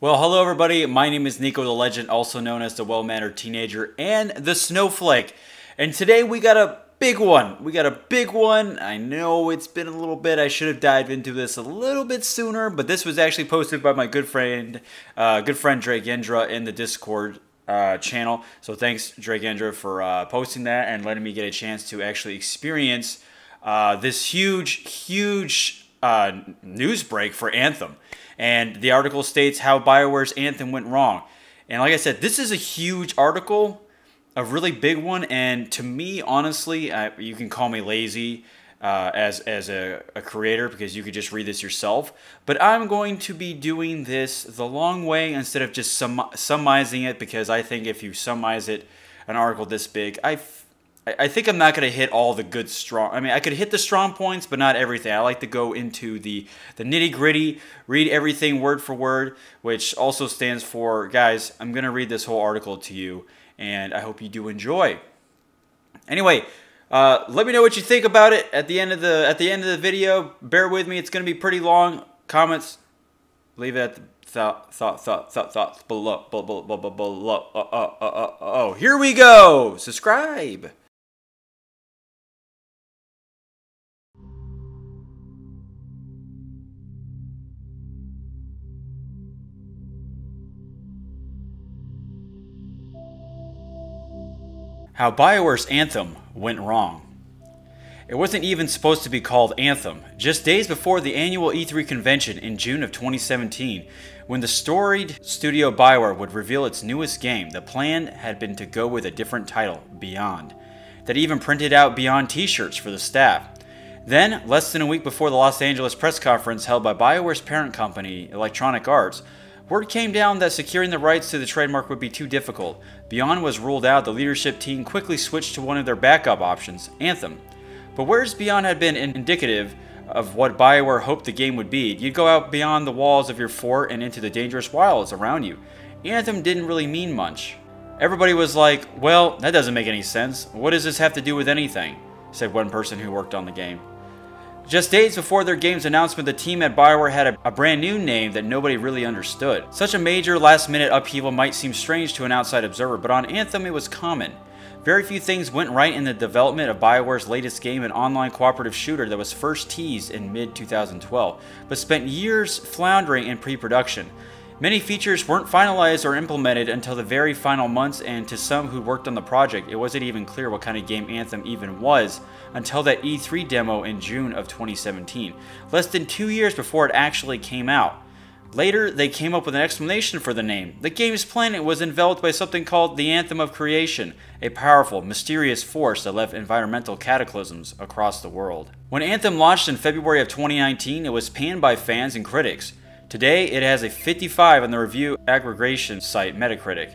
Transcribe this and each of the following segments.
Well, hello everybody. My name is Niko the Legend, also known as the Well-Mannered Teenager and the Snowflake. And today we got a big one. We got a big one. I know it's been a little bit. I should have dived into this a little bit sooner, but this was actually posted by my good friend, uh, good friend Drake Yendra in the Discord uh, channel. So thanks, Drake Yendra, for uh, posting that and letting me get a chance to actually experience uh, this huge, huge uh, news break for Anthem. And the article states how BioWare's Anthem went wrong. And like I said, this is a huge article, a really big one. And to me, honestly, I, you can call me lazy uh, as, as a, a creator because you could just read this yourself. But I'm going to be doing this the long way instead of just sum, summarizing it because I think if you summarize it, an article this big, I I think I'm not going to hit all the good strong. I mean, I could hit the strong points, but not everything. I like to go into the the nitty gritty, read everything word for word, which also stands for guys. I'm going to read this whole article to you, and I hope you do enjoy. Anyway, uh, let me know what you think about it at the end of the at the end of the video. Bear with me; it's going to be pretty long. Comments, leave it at the thought thought thought thought thoughts below below below below. Uh, uh, uh, uh, oh, here we go. Subscribe. How BioWare's Anthem went wrong. It wasn't even supposed to be called Anthem, just days before the annual E3 convention in June of 2017, when the storied studio BioWare would reveal its newest game, the plan had been to go with a different title, Beyond, that even printed out Beyond t shirts for the staff. Then, less than a week before the Los Angeles press conference held by BioWare's parent company, Electronic Arts, Word came down that securing the rights to the trademark would be too difficult. Beyond was ruled out, the leadership team quickly switched to one of their backup options, Anthem. But whereas Beyond had been indicative of what BioWare hoped the game would be, you'd go out beyond the walls of your fort and into the dangerous wilds around you. Anthem didn't really mean much. Everybody was like, well, that doesn't make any sense. What does this have to do with anything? said one person who worked on the game. Just days before their game's announcement, the team at Bioware had a, a, brand new name that nobody really understood. Such a major last minute upheaval might seem strange to an outside observer, but on Anthem it was common. Very few things went right in the development of BioWare's latest game, an online cooperative shooter that was first teased in mid 2012, but spent years floundering in pre production. Many features weren't finalized or implemented until the very final months, and to some who worked on the project, it wasn't even clear what kind of game Anthem even was until that E3 demo in June of 2017, less than two years before it actually came out. Later, they came up with an explanation for the name. The game's planet was enveloped by something called the Anthem of Creation, a powerful, mysterious force that left environmental cataclysms across the world. When Anthem launched in February of 2019, it was panned by fans and critics. Today, it has a 55 on the review aggregation site Metacritic.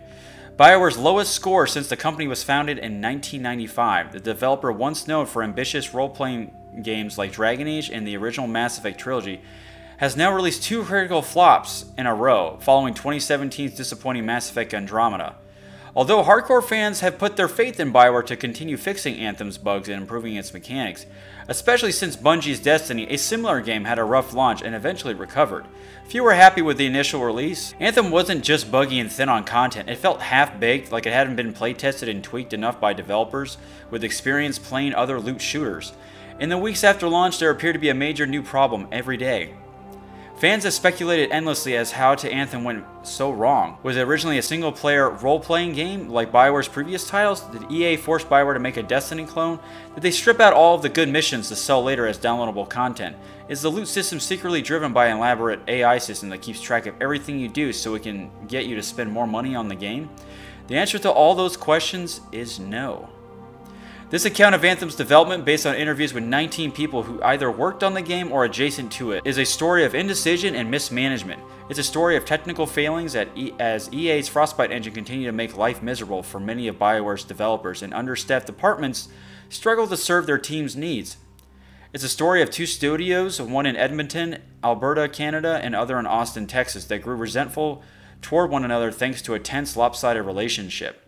BioWare's lowest score since the company was founded in 1995. The developer, once known for ambitious role playing games like Dragon Age and the original Mass Effect trilogy, has now released two critical flops in a row, following 2017's disappointing Mass Effect Andromeda. Although hardcore fans have put their faith in Bioware to continue fixing Anthem's bugs and improving its mechanics, especially since Bungie's Destiny, a similar game had a rough launch and eventually recovered. Few were happy with the initial release. Anthem wasn't just buggy and thin on content, it felt half-baked, like it hadn't been playtested and tweaked enough by developers with experience playing other loot shooters. In the weeks after launch, there appeared to be a major new problem every day. Fans have speculated endlessly as how to Anthem went so wrong. Was it originally a single-player role-playing game like Bioware's previous titles? Did EA force Bioware to make a Destiny clone? Did they strip out all of the good missions to sell later as downloadable content? Is the loot system secretly driven by an elaborate AI system that keeps track of everything you do so it can get you to spend more money on the game? The answer to all those questions is no. This account of Anthem's development, based on interviews with 19 people who either worked on the game or adjacent to it, is a story of indecision and mismanagement. It's a story of technical failings e as EA's Frostbite engine continued to make life miserable for many of BioWare's developers, and understaffed departments struggle to serve their team's needs. It's a story of two studios, one in Edmonton, Alberta, Canada, and other in Austin, Texas, that grew resentful toward one another thanks to a tense, lopsided relationship.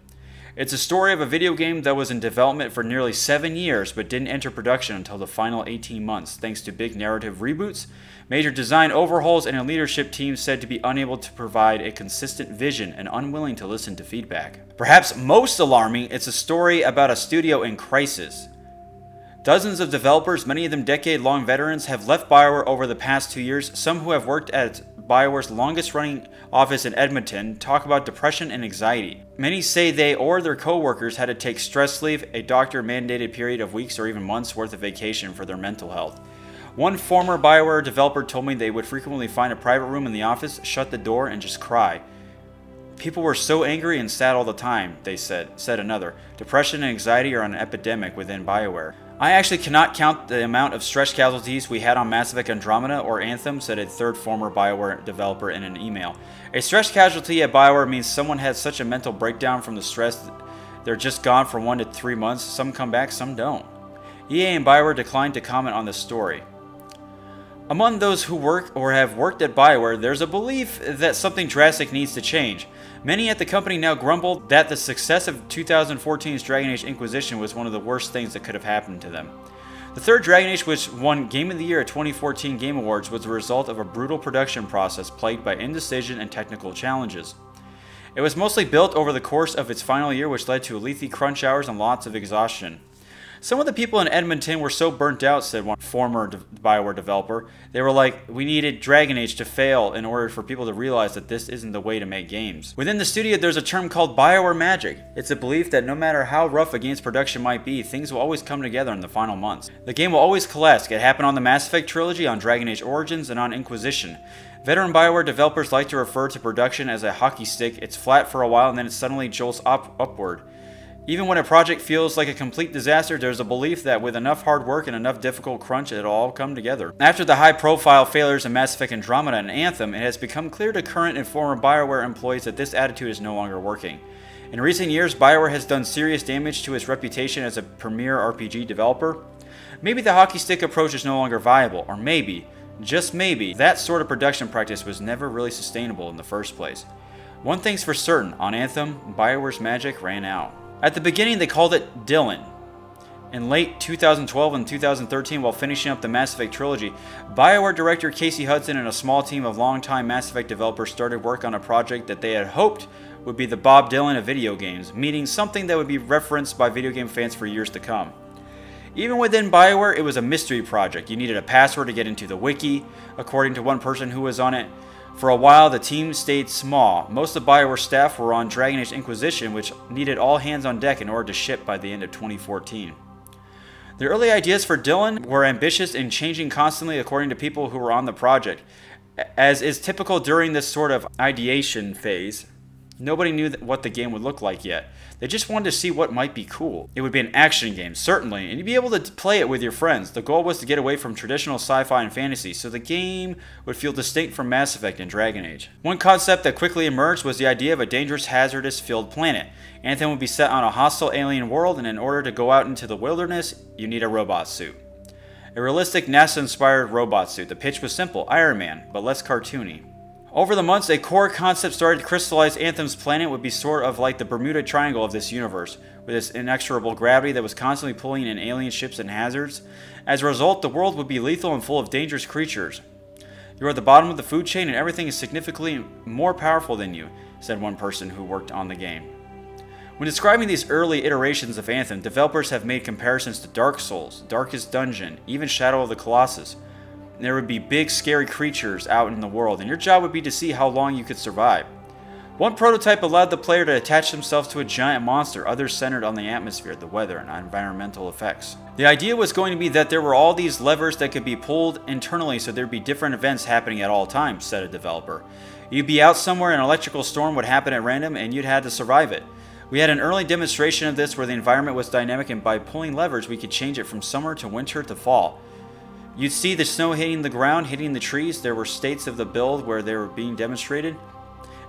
It's a story of a video game that was in development for nearly seven years but didn't enter production until the final 18 months, thanks to big narrative reboots, major design overhauls, and a leadership team said to be unable to provide a consistent vision and unwilling to listen to feedback. Perhaps most alarming, it's a story about a studio in crisis. Dozens of developers, many of them decade long veterans, have left Bioware over the past two years. Some who have worked at Bioware's longest running office in Edmonton talk about depression and anxiety. Many say they or their co workers had to take stress leave, a doctor mandated period of weeks or even months worth of vacation for their mental health. One former Bioware developer told me they would frequently find a private room in the office, shut the door, and just cry. People were so angry and sad all the time, they said, said another. Depression and anxiety are an epidemic within BioWare. I actually cannot count the amount of stress casualties we had on Mass Effect Andromeda or Anthem, said a third former BioWare developer in an email. A stress casualty at BioWare means someone had such a mental breakdown from the stress that they're just gone for one to three months. Some come back, some don't. EA and BioWare declined to comment on the story. Among those who work or have worked at BioWare, there's a belief that something drastic needs to change. Many at the company now grumble that the success of 2014's Dragon Age Inquisition was one of the worst things that could have happened to them. The third Dragon Age, which won Game of the Year at 2014 Game Awards, was the result of a brutal production process plagued by indecision and technical challenges. It was mostly built over the course of its final year, which led to lengthy crunch hours and lots of exhaustion. Some of the people in Edmonton were so burnt out, said one former de- Bioware developer. They were like, we needed Dragon Age to fail in order for people to realize that this isn't the way to make games. Within the studio, there's a term called Bioware Magic. It's a belief that no matter how rough a game's production might be, things will always come together in the final months. The game will always coalesce. It happened on the Mass Effect trilogy, on Dragon Age Origins, and on Inquisition. Veteran Bioware developers like to refer to production as a hockey stick. It's flat for a while and then it suddenly jolts up upward. Even when a project feels like a complete disaster, there's a belief that with enough hard work and enough difficult crunch, it'll all come together. After the high profile failures in Mass Effect Andromeda and Anthem, it has become clear to current and former BioWare employees that this attitude is no longer working. In recent years, BioWare has done serious damage to its reputation as a premier RPG developer. Maybe the hockey stick approach is no longer viable, or maybe, just maybe, that sort of production practice was never really sustainable in the first place. One thing's for certain, on Anthem, BioWare's magic ran out. At the beginning, they called it Dylan. In late 2012 and 2013, while finishing up the Mass Effect trilogy, BioWare director Casey Hudson and a small team of longtime Mass Effect developers started work on a project that they had hoped would be the Bob Dylan of video games, meaning something that would be referenced by video game fans for years to come. Even within BioWare, it was a mystery project. You needed a password to get into the wiki, according to one person who was on it. For a while, the team stayed small. Most of BioWare staff were on Dragon Age Inquisition, which needed all hands on deck in order to ship by the end of 2014. The early ideas for Dylan were ambitious and changing constantly according to people who were on the project. As is typical during this sort of ideation phase, nobody knew what the game would look like yet. They just wanted to see what might be cool. It would be an action game, certainly, and you'd be able to play it with your friends. The goal was to get away from traditional sci fi and fantasy, so the game would feel distinct from Mass Effect and Dragon Age. One concept that quickly emerged was the idea of a dangerous, hazardous filled planet. Anthem would be set on a hostile alien world, and in order to go out into the wilderness, you need a robot suit. A realistic NASA inspired robot suit. The pitch was simple Iron Man, but less cartoony. Over the months, a core concept started to crystallize Anthem's planet would be sort of like the Bermuda Triangle of this universe, with its inexorable gravity that was constantly pulling in alien ships and hazards. As a result, the world would be lethal and full of dangerous creatures. You are at the bottom of the food chain and everything is significantly more powerful than you, said one person who worked on the game. When describing these early iterations of Anthem, developers have made comparisons to Dark Souls, Darkest Dungeon, even Shadow of the Colossus, there would be big, scary creatures out in the world, and your job would be to see how long you could survive. One prototype allowed the player to attach themselves to a giant monster, others centered on the atmosphere, the weather, and environmental effects. The idea was going to be that there were all these levers that could be pulled internally so there'd be different events happening at all times, said a developer. You'd be out somewhere, an electrical storm would happen at random, and you'd had to survive it. We had an early demonstration of this where the environment was dynamic, and by pulling levers, we could change it from summer to winter to fall. You'd see the snow hitting the ground, hitting the trees. There were states of the build where they were being demonstrated.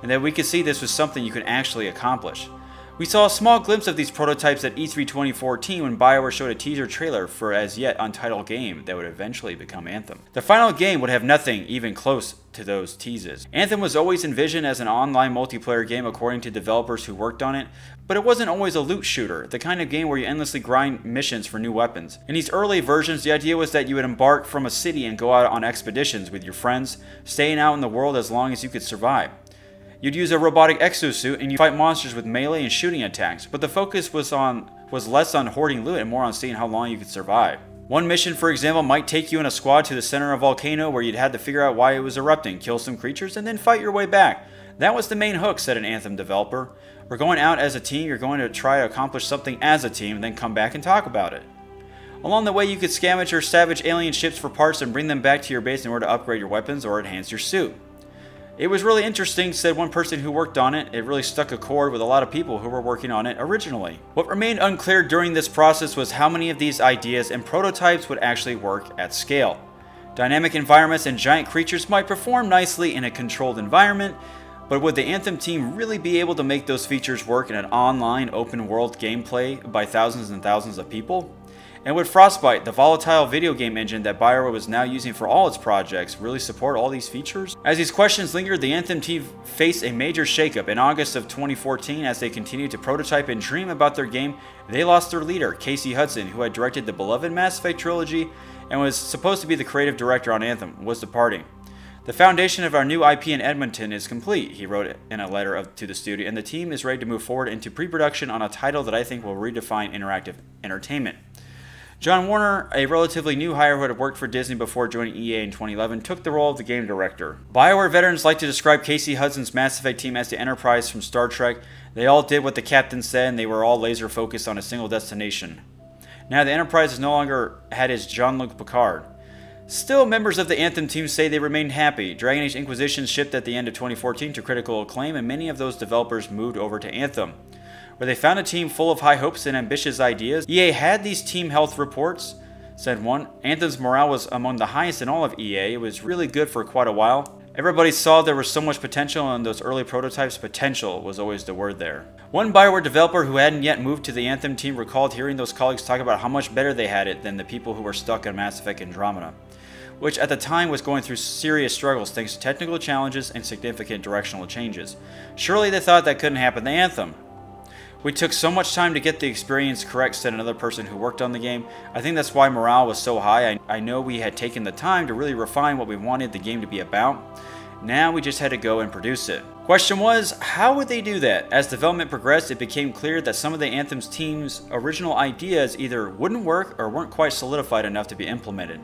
And that we could see this was something you could actually accomplish. We saw a small glimpse of these prototypes at E3 2014 when BioWare showed a teaser trailer for as yet untitled game that would eventually become Anthem. The final game would have nothing even close to those teases. Anthem was always envisioned as an online multiplayer game according to developers who worked on it, but it wasn't always a loot shooter, the kind of game where you endlessly grind missions for new weapons. In these early versions, the idea was that you would embark from a city and go out on expeditions with your friends, staying out in the world as long as you could survive. You'd use a robotic exosuit and you fight monsters with melee and shooting attacks, but the focus was on was less on hoarding loot and more on seeing how long you could survive. One mission, for example, might take you in a squad to the center of a volcano where you'd had to figure out why it was erupting, kill some creatures, and then fight your way back. That was the main hook, said an Anthem developer. We're going out as a team, you're going to try to accomplish something as a team, then come back and talk about it. Along the way, you could scavenge or savage alien ships for parts and bring them back to your base in order to upgrade your weapons or enhance your suit. It was really interesting, said one person who worked on it. It really stuck a chord with a lot of people who were working on it originally. What remained unclear during this process was how many of these ideas and prototypes would actually work at scale. Dynamic environments and giant creatures might perform nicely in a controlled environment, but would the Anthem team really be able to make those features work in an online open world gameplay by thousands and thousands of people? And would Frostbite, the volatile video game engine that BioWare was now using for all its projects, really support all these features? As these questions lingered, the Anthem team faced a major shakeup. In August of 2014, as they continued to prototype and dream about their game, they lost their leader, Casey Hudson, who had directed the beloved Mass Effect trilogy and was supposed to be the creative director on Anthem, was departing. The foundation of our new IP in Edmonton is complete, he wrote in a letter to the studio, and the team is ready to move forward into pre production on a title that I think will redefine interactive entertainment. John Warner, a relatively new hire who had worked for Disney before joining EA in 2011, took the role of the game director. BioWare veterans like to describe Casey Hudson's Mass Effect team as the Enterprise from Star Trek. They all did what the captain said and they were all laser focused on a single destination. Now, the Enterprise has no longer had its Jean Luc Picard. Still, members of the Anthem team say they remained happy. Dragon Age Inquisition shipped at the end of 2014 to critical acclaim, and many of those developers moved over to Anthem where they found a team full of high hopes and ambitious ideas. EA had these team health reports, said one. Anthem's morale was among the highest in all of EA. It was really good for quite a while. Everybody saw there was so much potential in those early prototypes. Potential was always the word there. One Bioware developer who hadn't yet moved to the Anthem team recalled hearing those colleagues talk about how much better they had it than the people who were stuck in Mass Effect Andromeda, which at the time was going through serious struggles thanks to technical challenges and significant directional changes. Surely they thought that couldn't happen to Anthem. We took so much time to get the experience correct, said another person who worked on the game. I think that's why morale was so high. I, I know we had taken the time to really refine what we wanted the game to be about. Now we just had to go and produce it. Question was, how would they do that? As development progressed, it became clear that some of the Anthem's team's original ideas either wouldn't work or weren't quite solidified enough to be implemented.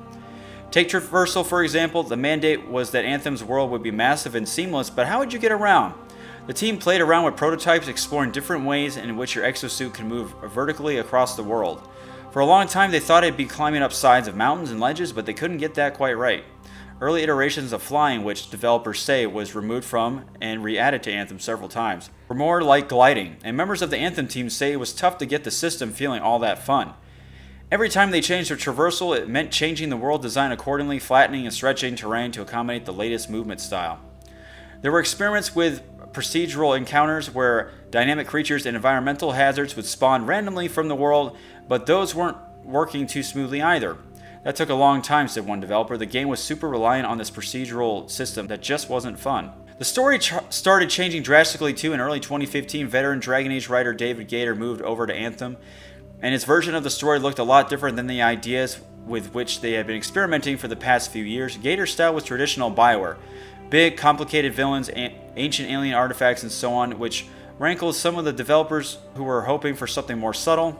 Take traversal, for example. The mandate was that Anthem's world would be massive and seamless, but how would you get around? The team played around with prototypes, exploring different ways in which your exosuit can move vertically across the world. For a long time, they thought it'd be climbing up sides of mountains and ledges, but they couldn't get that quite right. Early iterations of flying, which developers say was removed from and re added to Anthem several times, were more like gliding, and members of the Anthem team say it was tough to get the system feeling all that fun. Every time they changed their traversal, it meant changing the world design accordingly, flattening and stretching terrain to accommodate the latest movement style. There were experiments with procedural encounters where dynamic creatures and environmental hazards would spawn randomly from the world, but those weren't working too smoothly either. That took a long time, said one developer. The game was super reliant on this procedural system that just wasn't fun. The story ch- started changing drastically too. In early 2015, veteran Dragon Age writer David Gaider moved over to Anthem, and his version of the story looked a lot different than the ideas with which they had been experimenting for the past few years. Gaider's style was traditional Bioware big, complicated villains, ancient alien artifacts, and so on, which rankles some of the developers who were hoping for something more subtle.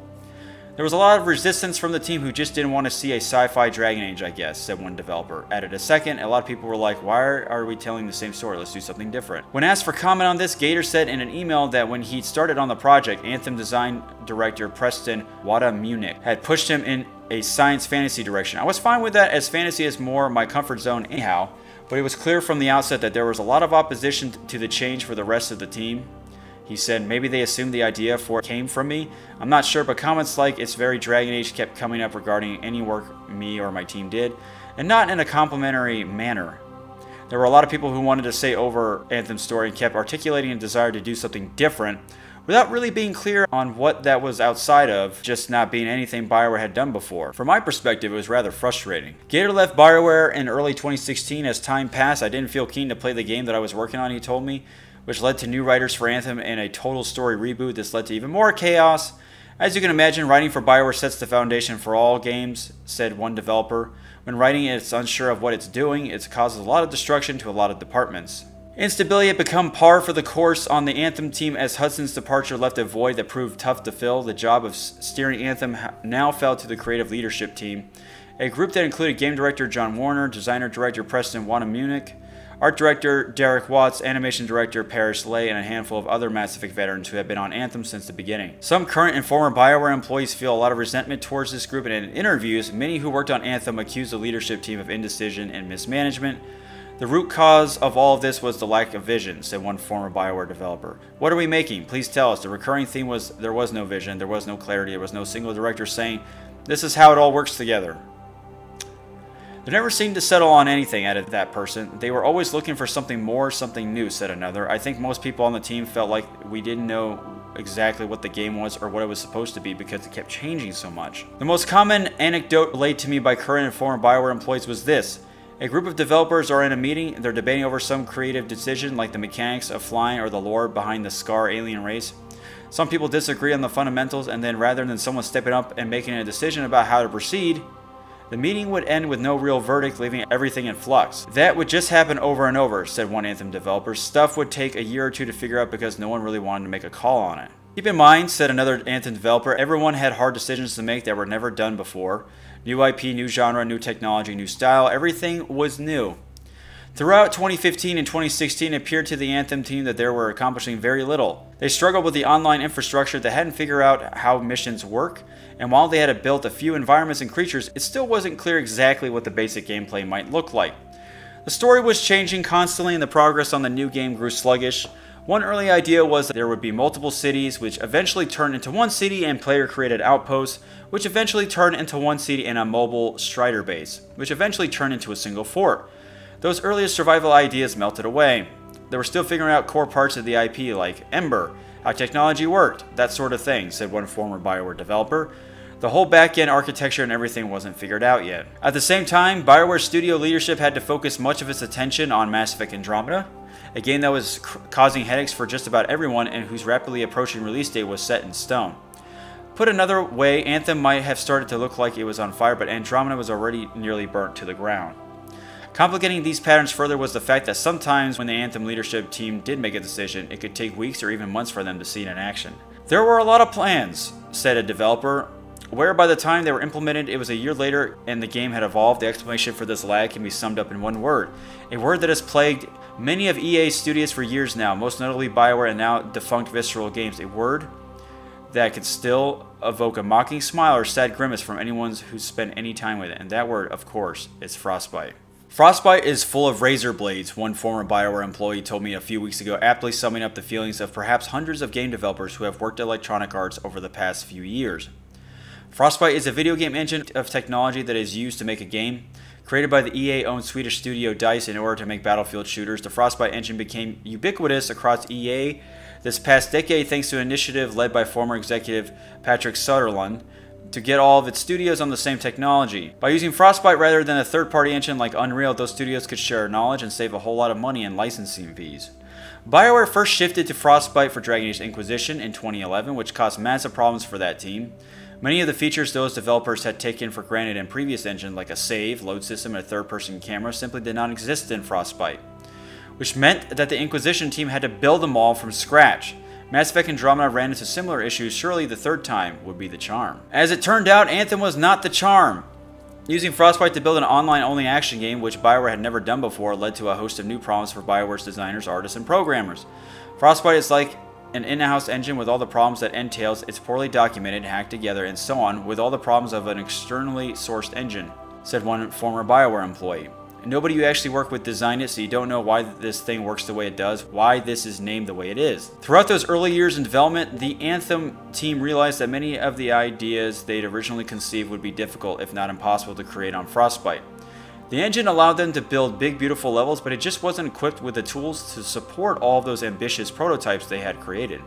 There was a lot of resistance from the team who just didn't want to see a sci-fi Dragon Age, I guess, said one developer. Added a second, a lot of people were like, why are we telling the same story? Let's do something different. When asked for comment on this, Gaider said in an email that when he started on the project, Anthem design director Preston Watamaniuk had pushed him in a science fantasy direction. I was fine with that as fantasy is more my comfort zone anyhow, but it was clear from the outset that there was a lot of opposition to the change for the rest of the team. He said, maybe they assumed the idea for it came from me. I'm not sure, but comments like it's very Dragon Age kept coming up regarding any work me or my team did, and not in a complimentary manner. There were a lot of people who wanted to say over Anthem's story and kept articulating a desire to do something different, without really being clear on what that was outside of just not being anything Bioware had done before. From my perspective, it was rather frustrating. Gaider left Bioware in early 2016. As time passed, I didn't feel keen to play the game that I was working on, he told me, which led to new writers for Anthem and a total story reboot. This led to even more chaos. As you can imagine, writing for Bioware sets the foundation for all games, said one developer. When writing, it's unsure of what it's doing. It causes a lot of destruction to a lot of departments. Instability had become par for the course on the Anthem team as Hudson's departure left a void that proved tough to fill. The job of steering Anthem now fell to the creative leadership team, a group that included game director John Warner, designer director Preston Watamaniuk, art director Derek Watts, animation director Parrish Ley, and a handful of other Mass Effect veterans who have been on Anthem since the beginning. Some current and former BioWare employees feel a lot of resentment towards this group, and in interviews, many who worked on Anthem accused the leadership team of indecision and mismanagement. The root cause of all of this was the lack of vision, said one former Bioware developer. What are we making? Please tell us. The recurring theme was there was no vision, there was no clarity, there was no single director saying, this is how it all works together. They never seemed to settle on anything, added that person. They were always looking for something more, something new, said another. I think most people on the team felt like we didn't know exactly what the game was or what it was supposed to be because it kept changing so much. The most common anecdote relayed to me by current and former Bioware employees was this. A group of developers are in a meeting, they're debating over some creative decision like the mechanics of flying or the lore behind the Scar alien race. Some people disagree on the fundamentals, and then rather than someone stepping up and making a decision about how to proceed, the meeting would end with no real verdict, leaving everything in flux. That would just happen over and over, said one Anthem developer. Stuff would take a year or two to figure out because no one really wanted to make a call on it. Keep in mind, said another Anthem developer, everyone had hard decisions to make that were never done before. New IP, new genre, new technology, new style, everything was new. Throughout 2015 and 2016, it appeared to the Anthem team that they were accomplishing very little. They struggled with the online infrastructure that hadn't figured out how missions work, and while they had built a few environments and creatures, it still wasn't clear exactly what the basic gameplay might look like. The story was changing constantly and the progress on the new game grew sluggish. One early idea was that there would be multiple cities, which eventually turned into one city and player created outposts, which eventually turned into one city and a mobile Strider base, which eventually turned into a single fort. Those earliest survival ideas melted away. They were still figuring out core parts of the IP like Ember, how technology worked, that sort of thing, said one former Bioware developer. The whole back-end architecture and everything wasn't figured out yet. At the same time, Bioware studio leadership had to focus much of its attention on Mass Effect Andromeda, a game that was causing headaches for just about everyone and whose rapidly approaching release date was set in stone. Put another way, Anthem might have started to look like it was on fire, but Andromeda was already nearly burnt to the ground. Complicating these patterns further was the fact that sometimes when the Anthem leadership team did make a decision, it could take weeks or even months for them to see it in action. There were a lot of plans, said a developer, where by the time they were implemented, it was a year later and the game had evolved. The explanation for this lag can be summed up in one word. A word that has plagued many of EA's studios for years now, most notably Bioware and now defunct Visceral Games. A word that can still evoke a mocking smile or sad grimace from anyone who's spent any time with it. And that word, of course, is Frostbite. Frostbite is full of razor blades, one former BioWare employee told me a few weeks ago, aptly summing up the feelings of perhaps hundreds of game developers who have worked at Electronic Arts over the past few years. Frostbite is a video game engine of technology that is used to make a game. Created by the EA owned Swedish studio DICE in order to make Battlefield shooters, the Frostbite engine became ubiquitous across EA this past decade thanks to an initiative led by former executive Patrick Söderlund to get all of its studios on the same technology. By using Frostbite rather than a third-party engine like Unreal, those studios could share knowledge and save a whole lot of money in licensing fees. BioWare first shifted to Frostbite for Dragon Age Inquisition in 2011, which caused massive problems for that team. Many of the features those developers had taken for granted in previous engines, like a save, load system, and a third-person camera, simply did not exist in Frostbite, which meant that the Inquisition team had to build them all from scratch. Mass Effect Andromeda ran into similar issues, surely the third time would be the charm. As it turned out, Anthem was not the charm. Using Frostbite to build an online-only action game, which Bioware had never done before, led to a host of new problems for Bioware's designers, artists, and programmers. Frostbite is like an in-house engine with all the problems that entails, it's poorly documented, hacked together, and so on, with all the problems of an externally sourced engine, said one former Bioware employee. Nobody you actually work with designed it, so you don't know why this thing works the way it does, why this is named the way it is. Throughout those early years in development, the Anthem team realized that many of the ideas they'd originally conceived would be difficult, if not impossible, to create on Frostbite. The engine allowed them to build big, beautiful levels, but it just wasn't equipped with the tools to support all of those ambitious prototypes they had created.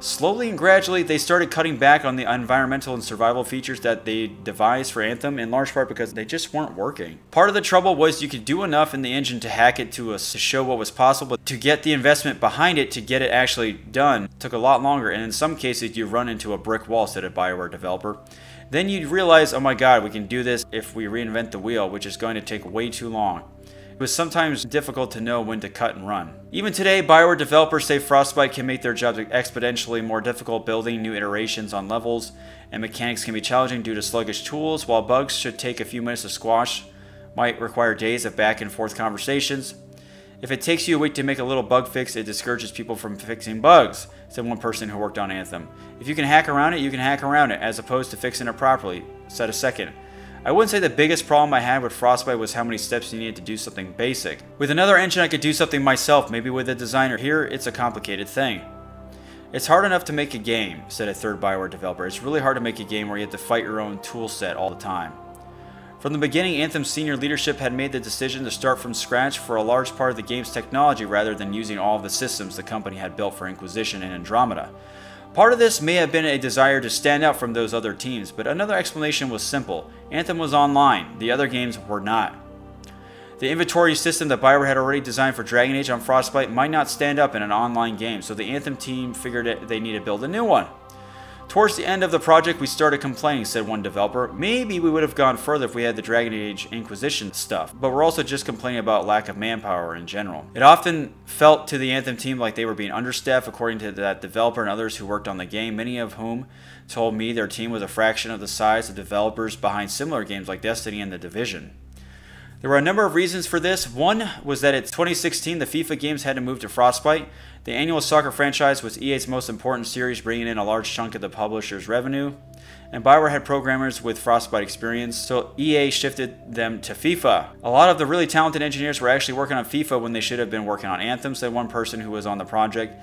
Slowly and gradually, they started cutting back on the environmental and survival features that they devised for Anthem, in large part because they just weren't working. Part of the trouble was you could do enough in the engine to hack it to, us to show what was possible, but to get the investment behind it to get it actually done took a lot longer, and in some cases, you run into a brick wall, said a Bioware developer. Then you'd realize, oh my god, we can do this if we reinvent the wheel, which is going to take way too long. It was sometimes difficult to know when to cut and run. Even today, Bioware developers say Frostbite can make their jobs exponentially more difficult building new iterations on levels, and mechanics can be challenging due to sluggish tools, while bugs should take a few minutes to squash, might require days of back and forth conversations. If it takes you a week to make a little bug fix, it discourages people from fixing bugs, said one person who worked on Anthem. If you can hack around it, you can hack around it, as opposed to fixing it properly, said a second. I wouldn't say the biggest problem I had with Frostbite was how many steps you needed to do something basic. With another engine I could do something myself, maybe with a designer. Here, it's a complicated thing. It's hard enough to make a game, said a third Bioware developer. It's really hard to make a game where you have to fight your own tool set all the time. From the beginning, Anthem's senior leadership had made the decision to start from scratch for a large part of the game's technology rather than using all of the systems the company had built for Inquisition and Andromeda. Part of this may have been a desire to stand out from those other teams, but another explanation was simple. Anthem was online, the other games were not. The inventory system that Bioware had already designed for Dragon Age on Frostbite might not stand up in an online game, so the Anthem team figured they needed to build a new one. Towards the end of the project, we started complaining, said one developer. Maybe we would have gone further if we had the Dragon Age Inquisition stuff, but we're also just complaining about lack of manpower in general. It often felt to the Anthem team like they were being understaffed, according to that developer and others who worked on the game, many of whom told me their team was a fraction of the size of developers behind similar games like Destiny and The Division. There were a number of reasons for this. One was that it's 2016, the FIFA games had to move to Frostbite. The annual soccer franchise was EA's most important series, bringing in a large chunk of the publisher's revenue. And Bioware had programmers with Frostbite experience, so EA shifted them to FIFA. A lot of the really talented engineers were actually working on FIFA when they should have been working on Anthem, said one person who was on the project.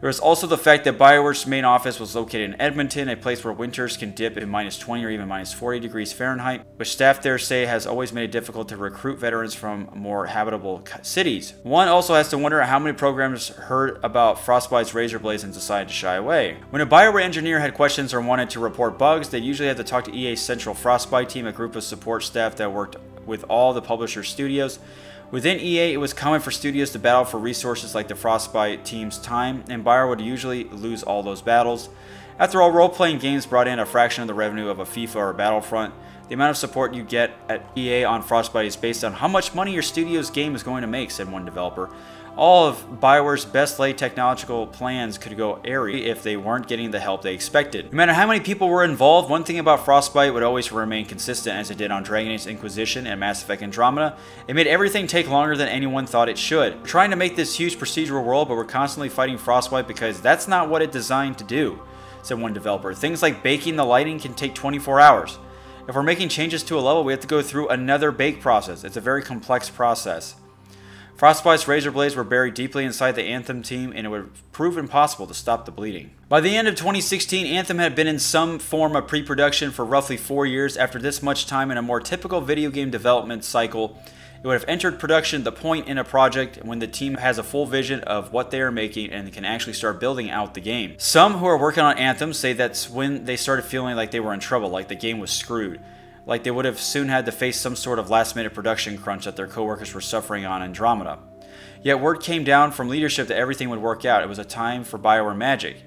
There was also the fact that Bioware's main office was located in Edmonton, a place where winters can dip in minus 20 or even minus 40 degrees Fahrenheit, which staff there say has always made it difficult to recruit veterans from more habitable cities. One also has to wonder how many programmers heard about Frostbite's razor blades and decided to shy away. When a Bioware engineer had questions or wanted to report bugs, they usually had to talk to EA's central Frostbite team, a group of support staff that worked with all the publisher studios. Within EA, it was common for studios to battle for resources like the Frostbite team's time, and Bioware would usually lose all those battles. After all, role playing games brought in a fraction of the revenue of a FIFA or a Battlefront. The amount of support you get at EA on Frostbite is based on how much money your studio's game is going to make, said one developer all of Bioware's best laid technological plans could go airy if they weren't getting the help they expected. No matter how many people were involved, one thing about Frostbite would always remain consistent as it did on Dragon Age Inquisition and Mass Effect Andromeda. It made everything take longer than anyone thought it should. We're trying to make this huge procedural world, but we're constantly fighting Frostbite because that's not what it designed to do, said one developer. Things like baking the lighting can take 24 hours. If we're making changes to a level, we have to go through another bake process. It's a very complex process. Frostbite's razor blades were buried deeply inside the Anthem team, and it would prove impossible to stop the bleeding. By the end of 2016, Anthem had been in some form of pre production for roughly four years. After this much time in a more typical video game development cycle, it would have entered production the point in a project when the team has a full vision of what they are making and can actually start building out the game. Some who are working on Anthem say that's when they started feeling like they were in trouble, like the game was screwed like they would have soon had to face some sort of last minute production crunch that their coworkers were suffering on Andromeda. Yet word came down from leadership that everything would work out. It was a time for Bioware magic.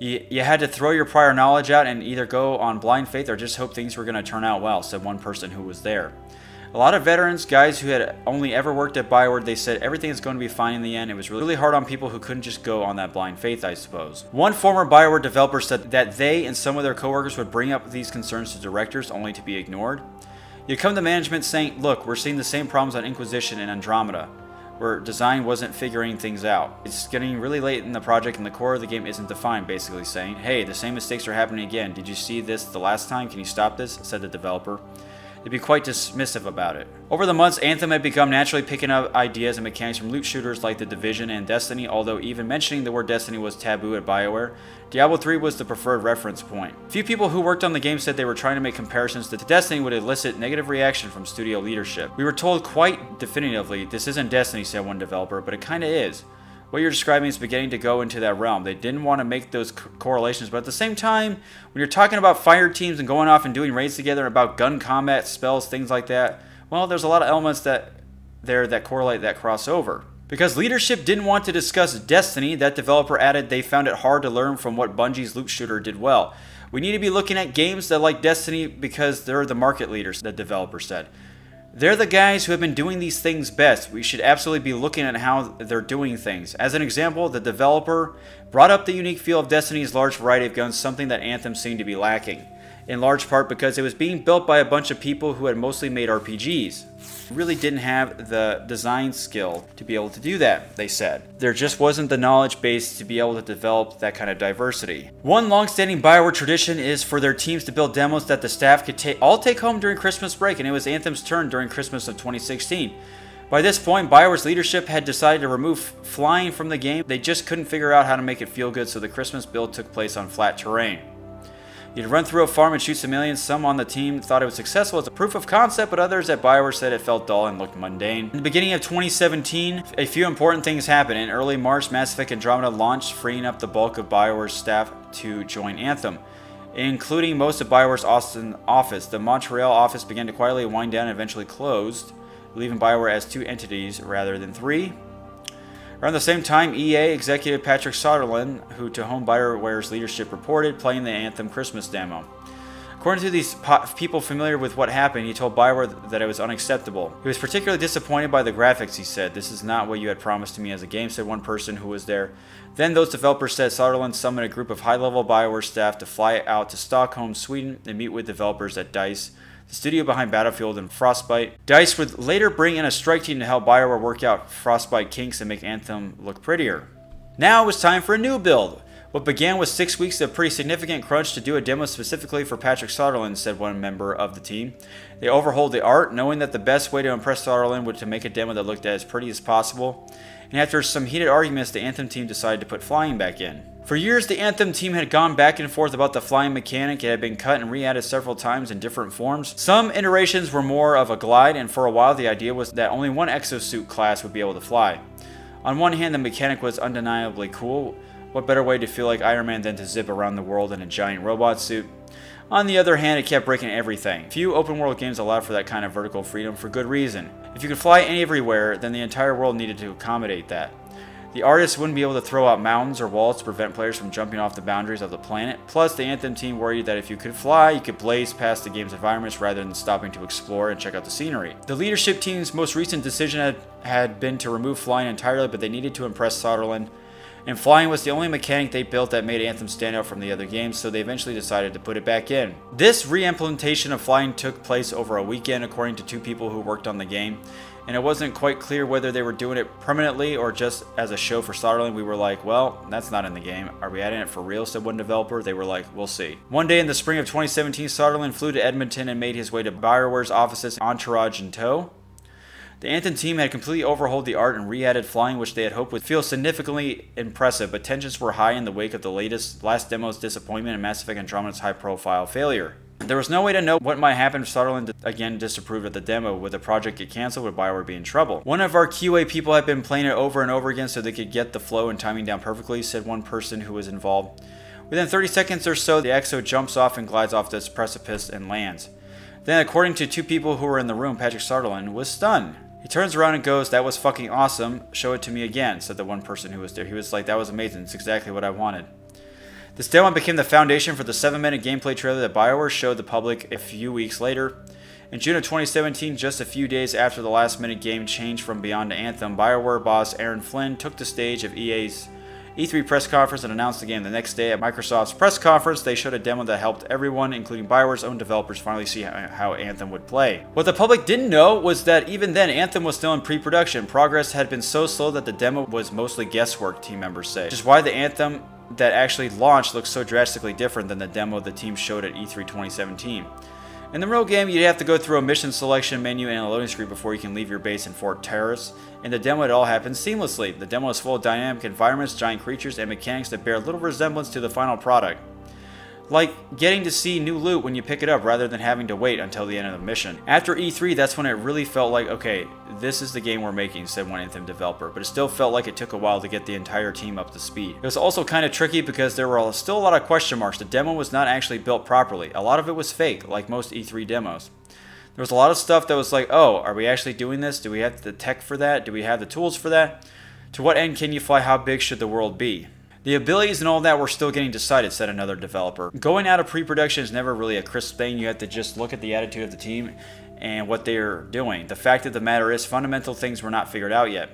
You, you had to throw your prior knowledge out and either go on blind faith or just hope things were going to turn out well, said one person who was there. A lot of veterans, guys who had only ever worked at Bioware, they said everything is going to be fine in the end. It was really hard on people who couldn't just go on that blind faith, I suppose. One former Bioware developer said that they and some of their coworkers would bring up these concerns to directors only to be ignored. You come to management saying, look, we're seeing the same problems on Inquisition and Andromeda, where design wasn't figuring things out. It's getting really late in the project and the core of the game isn't defined, basically saying, hey, the same mistakes are happening again. Did you see this the last time? Can you stop this? said the developer they'd be quite dismissive about it. Over the months, Anthem had become naturally picking up ideas and mechanics from loot shooters like The Division and Destiny, although even mentioning the word Destiny was taboo at BioWare. Diablo 3 was the preferred reference point. Few people who worked on the game said they were trying to make comparisons to Destiny would elicit negative reaction from studio leadership. We were told quite definitively, this isn't Destiny, said one developer, but it kinda is. What you're describing is beginning to go into that realm. They didn't want to make those correlations, but at the same time, when you're talking about fire teams and going off and doing raids together about gun combat, spells, things like that, well, there's a lot of elements that there that correlate that crossover. Because leadership didn't want to discuss Destiny, that developer added they found it hard to learn from what Bungie's loot shooter did well. We need to be looking at games that like Destiny because they're the market leaders, the developer said. They're the guys who have been doing these things best. We should absolutely be looking at how they're doing things. As an example, the developer brought up the unique feel of Destiny's large variety of guns, something that Anthem seemed to be lacking in large part because it was being built by a bunch of people who had mostly made RPGs. Really didn't have the design skill to be able to do that, they said. There just wasn't the knowledge base to be able to develop that kind of diversity. One long-standing Bioware tradition is for their teams to build demos that the staff could ta all take home during Christmas break, and it was Anthem's turn during Christmas of 2016. By this point, Bioware's leadership had decided to remove flying from the game. They just couldn't figure out how to make it feel good, so the Christmas build took place on flat terrain. You'd run through a farm and shoot some aliens. Some on the team thought it was successful as a proof of concept, but others at Bioware said it felt dull and looked mundane. In the beginning of 2017, a few important things happened. In early March, Mass Effect Andromeda launched, freeing up the bulk of Bioware's staff to join Anthem. Including most of Bioware's Austin office, the Montreal office began to quietly wind down and eventually closed, leaving Bioware as two entities rather than three. Around the same time, EA executive Patrick Soderlund, who to whom BioWare's leadership reported, playing the Anthem Christmas demo. According to these people familiar with what happened, he told Bioware that it was unacceptable. He was particularly disappointed by the graphics, he said. This is not what you had promised to me as a game, said one person who was there. Then those developers said Soderlund summoned a group of high-level Bioware staff to fly out to Stockholm, Sweden, and meet with developers at DICE the studio behind Battlefield and Frostbite. DICE would later bring in a strike team to help BioWare work out Frostbite kinks and make Anthem look prettier. Now it was time for a new build. What began with six weeks of pretty significant crunch to do a demo specifically for Patrick Soderlund, said one member of the team. They overhauled the art, knowing that the best way to impress Soderlund would to make a demo that looked as pretty as possible. And after some heated arguments, the Anthem team decided to put flying back in. For years, the Anthem team had gone back and forth about the flying mechanic. It had been cut and re-added several times in different forms. Some iterations were more of a glide, and for a while the idea was that only one exosuit class would be able to fly. On one hand, the mechanic was undeniably cool. What better way to feel like Iron Man than to zip around the world in a giant robot suit? On the other hand, it kept breaking everything. Few open world games allowed for that kind of vertical freedom for good reason. If you could fly everywhere, then the entire world needed to accommodate that. The artists wouldn't be able to throw out mountains or walls to prevent players from jumping off the boundaries of the planet. Plus, the Anthem team worried that if you could fly, you could blaze past the game's environments rather than stopping to explore and check out the scenery. The leadership team's most recent decision had, had been to remove flying entirely, but they needed to impress Soderlund. And flying was the only mechanic they built that made Anthem stand out from the other games, so they eventually decided to put it back in. This re-implementation of flying took place over a weekend according to two people who worked on the game and it wasn't quite clear whether they were doing it permanently or just as a show for Soderlund. We were like, well, that's not in the game. Are we adding it for real? said one developer. They were like, we'll see. One day in the spring of 2017, Soderlund flew to Edmonton and made his way to Bioware's offices, entourage in tow. The Anthem team had completely overhauled the art and re-added flying, which they had hoped would feel significantly impressive, but tensions were high in the wake of the latest last demo's disappointment and Mass Effect Andromeda's high-profile failure. There was no way to know what might happen if Soderlund again disapproved of the demo. Would the project get canceled? Would Bioware be in trouble? One of our QA people had been playing it over and over again so they could get the flow and timing down perfectly, said one person who was involved. Within 30 seconds or so, the EXO jumps off and glides off this precipice and lands. Then, according to two people who were in the room, Patrick Soderlund was stunned. He turns around and goes, That was fucking awesome. Show it to me again, said the one person who was there. He was like, That was amazing. It's exactly what I wanted. This demo became the foundation for the 7-minute gameplay trailer that BioWare showed the public a few weeks later. In June of 2017, just a few days after the last-minute game changed from Beyond to Anthem, BioWare boss Aaron Flynn took the stage of EA's E3 press conference and announced the game the next day at Microsoft's press conference. They showed a demo that helped everyone, including BioWare's own developers, finally see how Anthem would play. What the public didn't know was that even then, Anthem was still in pre-production. Progress had been so slow that the demo was mostly guesswork, team members say. Which is why the Anthem that actually launched looks so drastically different than the demo the team showed at E3 2017. In the real game, you'd have to go through a mission selection menu and a loading screen before you can leave your base in Fort Tarsis. In the demo, it all happens seamlessly. The demo is full of dynamic environments, giant creatures, and mechanics that bear little resemblance to the final product. Like getting to see new loot when you pick it up rather than having to wait until the end of the mission. After E3, that's when it really felt like, okay, this is the game we're making, said one Anthem developer, but it still felt like it took a while to get the entire team up to speed. It was also kind of tricky because there were still a lot of question marks. The demo was not actually built properly. A lot of it was fake, like most E3 demos. There was a lot of stuff that was like, oh, are we actually doing this? Do we have the tech for that? Do we have the tools for that? To what end can you fly? How big should the world be? The abilities and all that were still getting decided, said another developer. Going out of pre-production is never really a crisp thing. You have to just look at the attitude of the team and what they're doing. The fact of the matter is fundamental things were not figured out yet.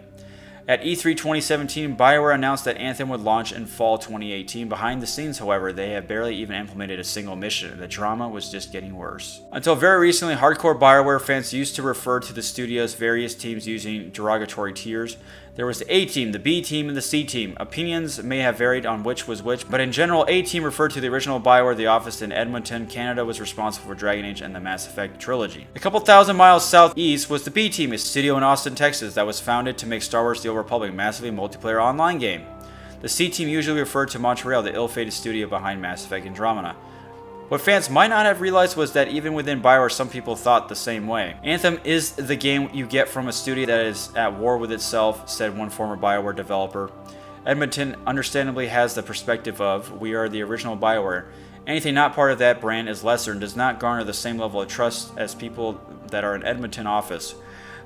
At E3 2017, BioWare announced that Anthem would launch in fall 2018. Behind the scenes, however, they have barely even implemented a single mission, and the drama was just getting worse. Until very recently, hardcore BioWare fans used to refer to the studio's various teams using derogatory tiers. There was the A team, the B team, and the C team. Opinions may have varied on which was which, but in general, A team referred to the original Bioware The Office in Edmonton, Canada was responsible for Dragon Age and the Mass Effect trilogy. A couple thousand miles southeast was the B team, a studio in Austin, Texas that was founded to make Star Wars The Old Republic massively multiplayer online game. The C team usually referred to Montreal, the ill-fated studio behind Mass Effect Andromeda. What fans might not have realized was that even within Bioware, some people thought the same way. Anthem is the game you get from a studio that is at war with itself, said one former Bioware developer. Edmonton understandably has the perspective of, we are the original Bioware. Anything not part of that brand is lesser and does not garner the same level of trust as people that are in Edmonton office.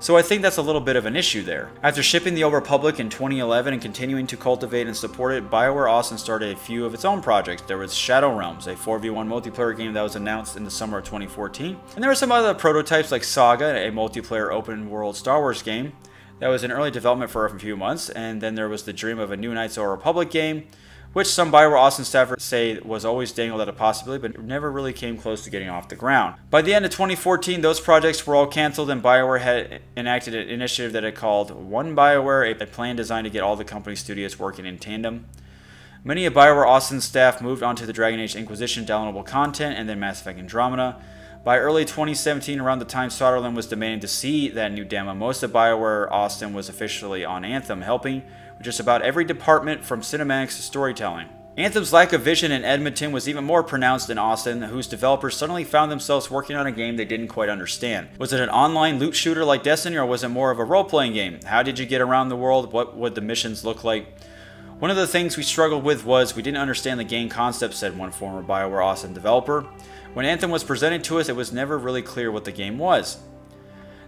So I think that's a little bit of an issue there. After shipping the Old Republic in 2011 and continuing to cultivate and support it, BioWare Austin started a few of its own projects. There was Shadow Realms, a 4v1 multiplayer game that was announced in the summer of 2014. And there were some other prototypes like Saga, a multiplayer open world Star Wars game that was in early development for a few months. And then there was the dream of a New Knights of the Republic game which some Bioware Austin staffers say was always dangled at a possibility, but never really came close to getting off the ground. By the end of 2014, those projects were all canceled, and Bioware had enacted an initiative that it called One Bioware, a plan designed to get all the company studios working in tandem. Many of Bioware Austin's staff moved on to the Dragon Age Inquisition downloadable content and then Mass Effect Andromeda. By early 2017, around the time Soderlund was demanding to see that new demo, most of BioWare Austin was officially on Anthem, helping just about every department from cinematics to storytelling. Anthem's lack of vision in Edmonton was even more pronounced in Austin, whose developers suddenly found themselves working on a game they didn't quite understand. Was it an online loot shooter like Destiny, or was it more of a role playing game? How did you get around the world? What would the missions look like? One of the things we struggled with was we didn't understand the game concept, said one former BioWare Austin developer. When Anthem was presented to us, it was never really clear what the game was.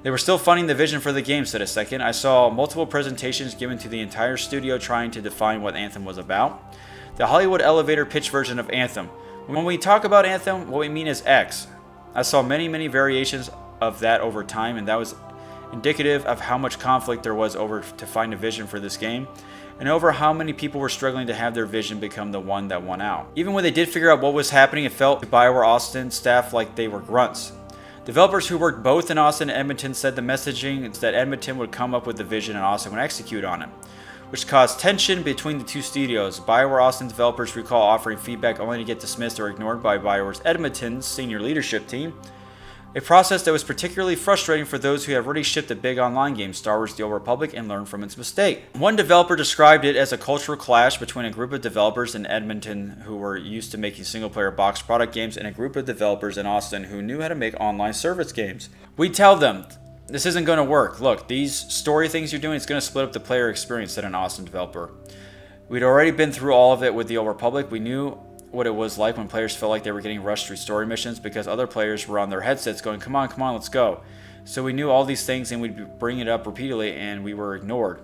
They were still funding the vision for the game, said a second. I saw multiple presentations given to the entire studio trying to define what Anthem was about. The Hollywood elevator pitch version of Anthem. When we talk about Anthem, what we mean is X. I saw many, many variations of that over time, and that was indicative of how much conflict there was over to find a vision for this game, and over how many people were struggling to have their vision become the one that won out. Even when they did figure out what was happening, it felt to Bioware Austin staff like they were grunts. Developers who worked both in Austin and Edmonton said the messaging is that Edmonton would come up with the vision and Austin would execute on it, which caused tension between the two studios. Bioware Austin developers recall offering feedback only to get dismissed or ignored by Bioware's Edmonton's senior leadership team a process that was particularly frustrating for those who have already shipped a big online game, Star Wars The Old Republic, and learned from its mistake. One developer described it as a cultural clash between a group of developers in Edmonton who were used to making single player box product games and a group of developers in Austin who knew how to make online service games. We tell them, this isn't going to work. Look, these story things you're doing, it's going to split up the player experience, said an Austin developer. We'd already been through all of it with the Old Republic. We knew what it was like when players felt like they were getting rushed through story missions because other players were on their headsets going, come on, come on, let's go. So we knew all these things and we'd bring it up repeatedly and we were ignored.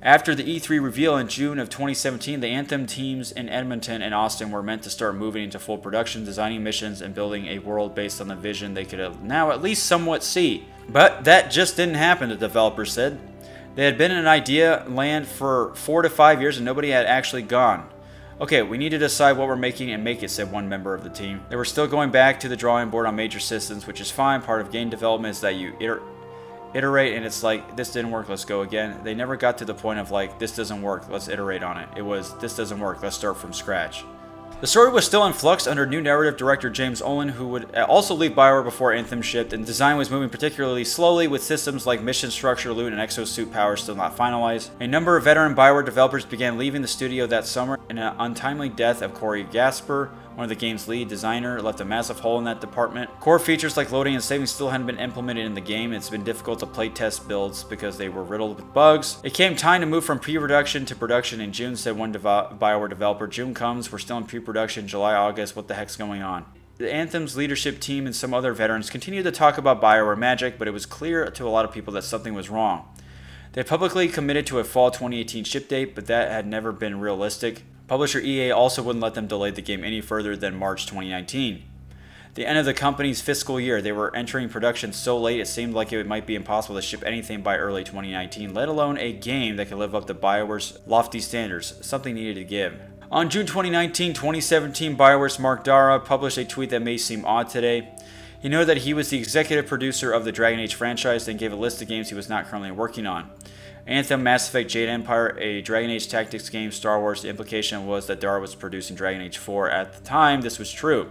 After the E3 reveal in June of 2017, the Anthem teams in Edmonton and Austin were meant to start moving into full production, designing missions, and building a world based on the vision they could now at least somewhat see. But that just didn't happen, the developers said. They had been in an idea land for four to five years and nobody had actually gone. Okay, we need to decide what we're making and make it, said one member of the team. They were still going back to the drawing board on major systems, which is fine. Part of game development is that you iter iterate and it's like, this didn't work, let's go again. They never got to the point of like, this doesn't work, let's iterate on it. It was, this doesn't work, let's start from scratch. The story was still in flux under new narrative director James Ohlen, who would also leave Bioware before Anthem shipped, and design was moving particularly slowly with systems like mission structure, loot, and exosuit power still not finalized. A number of veteran Bioware developers began leaving the studio that summer, and an untimely death of Corey Gaspur, one of the game's lead designer, left a massive hole in that department. Core features like loading and saving still hadn't been implemented in the game. It's been difficult to playtest builds because they were riddled with bugs. It came time to move from pre-production to production in June, said one Bioware developer. June comes, we're still in pre-production, July, August, what the heck's going on? The Anthem's leadership team and some other veterans continued to talk about Bioware Magic, but it was clear to a lot of people that something was wrong. They publicly committed to a fall 2018 ship date, but that had never been realistic. Publisher EA also wouldn't let them delay the game any further than March 2019. The end of the company's fiscal year, they were entering production so late it seemed like it might be impossible to ship anything by early 2019, let alone a game that could live up to BioWare's lofty standards. Something needed to give. On June 2019, 2017, BioWare's Mark Darrah published a tweet that may seem odd today. He noted that he was the executive producer of the Dragon Age franchise, and gave a list of games he was not currently working on. Anthem, Mass Effect, Jade Empire, a Dragon Age Tactics game, Star Wars. The implication was that Darrah was producing Dragon Age 4 at the time. This was true.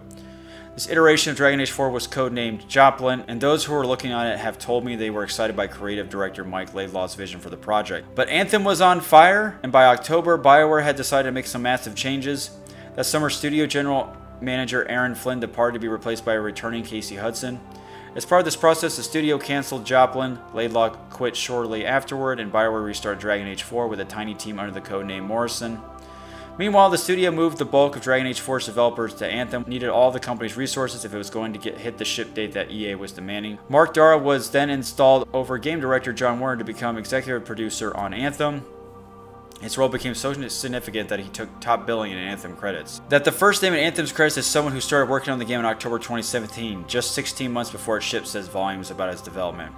This iteration of Dragon Age 4 was codenamed Joplin, and those who were looking on it have told me they were excited by creative director Mike Laidlaw's vision for the project. But Anthem was on fire, and by October, BioWare had decided to make some massive changes. That summer, studio general manager Aaron Flynn departed to be replaced by a returning Casey Hudson. As part of this process, the studio canceled Joplin, Laidlaw quit shortly afterward, and Bioware restarted Dragon Age 4 with a tiny team under the codename Morrison. Meanwhile, the studio moved the bulk of Dragon Age 4's developers to Anthem, needed all the company's resources if it was going to get hit the ship date that EA was demanding. Mark Darrah was then installed over game director John Warner to become executive producer on Anthem. His role became so significant that he took top billing in Anthem credits. That the first name in Anthem's credits is someone who started working on the game in October 2017, just 16 months before it shipped, says volumes about its development.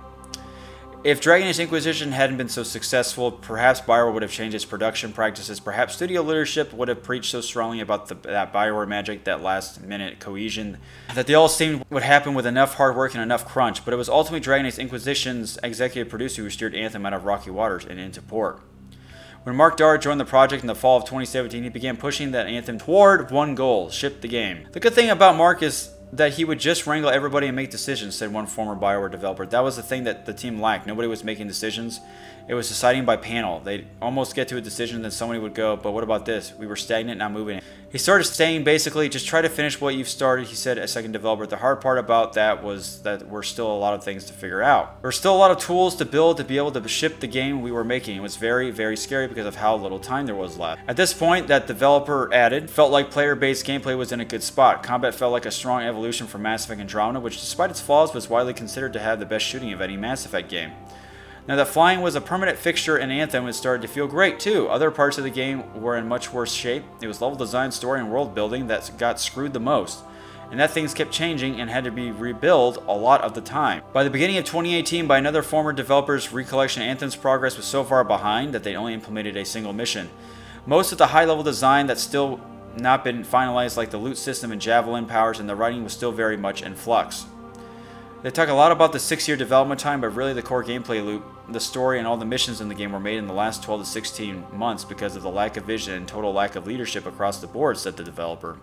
If Dragon Age Inquisition hadn't been so successful, perhaps Bioware would have changed its production practices. Perhaps studio leadership would have preached so strongly about the, that Bioware magic, that last minute cohesion, that they all seemed would happen with enough hard work and enough crunch. But it was ultimately Dragon Age Inquisition's executive producer who steered Anthem out of rocky waters and into port. When Mark Darrah joined the project in the fall of 2017, he began pushing that anthem toward one goal ship the game. The good thing about Mark is that he would just wrangle everybody and make decisions, said one former Bioware developer. That was the thing that the team lacked. Nobody was making decisions. It was deciding by panel. They'd almost get to a decision, then somebody would go, but what about this? We were stagnant, not moving. He started saying basically, just try to finish what you've started, he said, as second developer. The hard part about that was that we're still a lot of things to figure out. There's still a lot of tools to build to be able to ship the game we were making. It was very, very scary because of how little time there was left. At this point, that developer added, felt like player-based gameplay was in a good spot. Combat felt like a strong evolution from Mass Effect Andromeda, which despite its flaws was widely considered to have the best shooting of any Mass Effect game. Now that flying was a permanent fixture in Anthem, it started to feel great too. Other parts of the game were in much worse shape. It was level design, story, and world building that got screwed the most. And that things kept changing and had to be rebuilt a lot of the time. By the beginning of 2018, by another former developer's recollection, Anthem's progress was so far behind that they only implemented a single mission. Most of the high-level design that's still not been finalized like the loot system and javelin powers and the writing was still very much in flux. They talk a lot about the six year development time, but really the core gameplay loop, the story, and all the missions in the game were made in the last 12 to 16 months because of the lack of vision and total lack of leadership across the board, said the developer.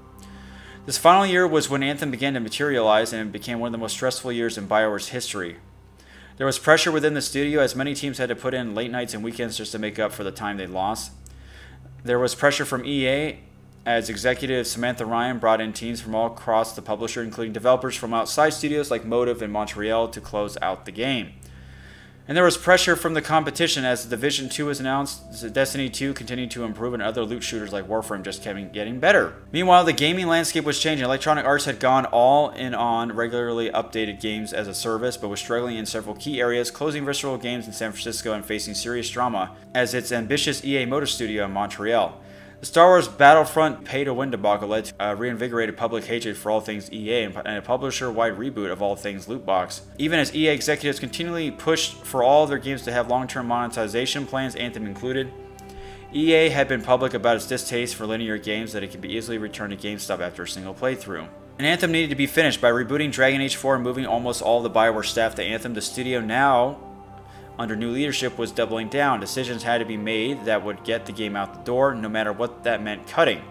This final year was when Anthem began to materialize and became one of the most stressful years in BioWare's history. There was pressure within the studio as many teams had to put in late nights and weekends just to make up for the time they lost. There was pressure from EA as executive, Samantha Ryan brought in teams from all across the publisher, including developers from outside studios like Motive and Montreal, to close out the game. And there was pressure from the competition as Division 2 was announced, Destiny 2 continued to improve, and other loot shooters like Warframe just kept getting better. Meanwhile, the gaming landscape was changing. Electronic Arts had gone all in on regularly updated games as a service, but was struggling in several key areas, closing Visceral Games in San Francisco and facing serious drama as its ambitious EA Motive Studio in Montreal. The Star Wars Battlefront pay-to-win debacle led to a reinvigorated public hatred for all things EA and a publisher-wide reboot of all things Lootbox. Even as EA executives continually pushed for all of their games to have long-term monetization plans, Anthem included, EA had been public about its distaste for linear games that it could be easily returned to GameStop after a single playthrough. And Anthem needed to be finished by rebooting Dragon Age 4 and moving almost all the Bioware staff to Anthem. The studio now under new leadership was doubling down. Decisions had to be made that would get the game out the door, no matter what that meant cutting.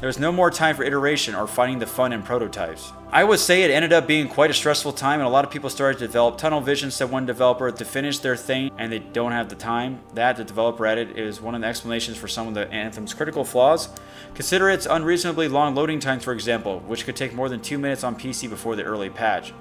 There was no more time for iteration or finding the fun in prototypes. I would say it ended up being quite a stressful time, and a lot of people started to develop tunnel vision. Said one developer to finish their thing and they don't have the time. That the developer added is one of the explanations for some of the Anthem's critical flaws. Consider its unreasonably long loading times, for example, which could take more than two minutes on PC before the early patch.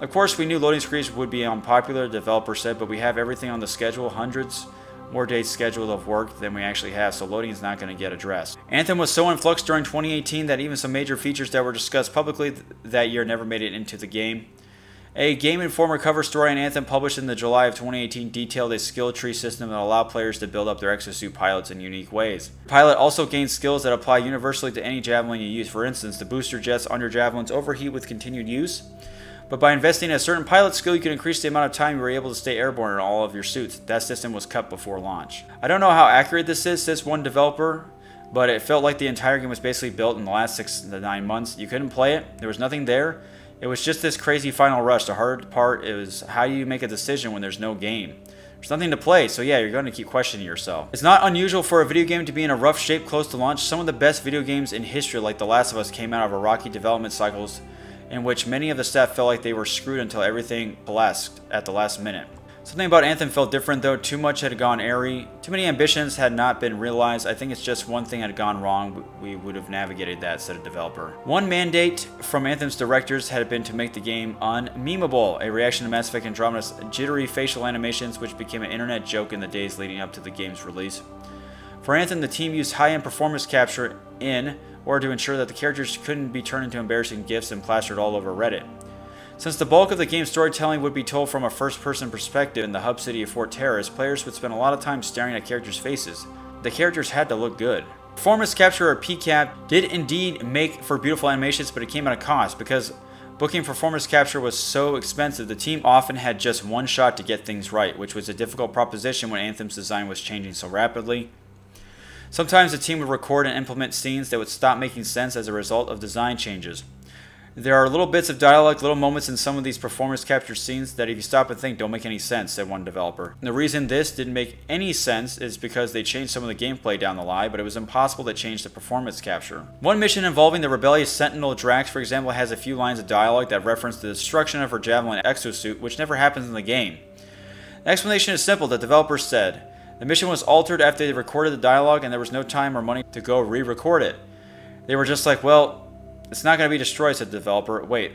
Of course, we knew loading screens would be unpopular, the developer said, but we have everything on the schedule, hundreds more days scheduled of work than we actually have, so loading is not going to get addressed. Anthem was so in flux during 2018 that even some major features that were discussed publicly that year never made it into the game. A Game Informer cover story on Anthem published in the July of 2018 detailed a skill tree system that allowed players to build up their exosuit pilots in unique ways. Pilot also gains skills that apply universally to any javelin you use. For instance, the booster jets on your javelins overheat with continued use. But by investing in a certain pilot skill, you can increase the amount of time you were able to stay airborne in all of your suits. That system was cut before launch. I don't know how accurate this is, says one developer, but it felt like the entire game was basically built in the last six to nine months. You couldn't play it, there was nothing there. It was just this crazy final rush. The hard part is how do you make a decision when there's no game? There's nothing to play, so yeah, you're going to keep questioning yourself. It's not unusual for a video game to be in a rough shape close to launch. Some of the best video games in history, like The Last of Us, came out of a rocky development cycles in which many of the staff felt like they were screwed until everything collapsed at the last minute. Something about Anthem felt different though, too much had gone airy, too many ambitions had not been realized. I think it's just one thing had gone wrong, we would have navigated that, said a developer. One mandate from Anthem's directors had been to make the game unmemeable, a reaction to Mass Effect Andromeda's jittery facial animations which became an internet joke in the days leading up to the game's release. For Anthem, the team used high-end performance capture in or to ensure that the characters couldn't be turned into embarrassing gifs and plastered all over Reddit. Since the bulk of the game's storytelling would be told from a first-person perspective in the hub city of Fort Tarsis, players would spend a lot of time staring at characters' faces. The characters had to look good. Performance capture or PCAP did indeed make for beautiful animations, but it came at a cost because booking performance capture was so expensive, the team often had just one shot to get things right, which was a difficult proposition when Anthem's design was changing so rapidly. Sometimes the team would record and implement scenes that would stop making sense as a result of design changes. There are little bits of dialogue, little moments in some of these performance capture scenes that if you stop and think don't make any sense, said one developer. And the reason this didn't make any sense is because they changed some of the gameplay down the line, but it was impossible to change the performance capture. One mission involving the rebellious Sentinel Drax, for example, has a few lines of dialogue that reference the destruction of her Javelin exosuit, which never happens in the game. The explanation is simple, the developers said. The mission was altered after they recorded the dialogue and there was no time or money to go re-record it. They were just like, well, it's not going to be destroyed, said the developer. Wait,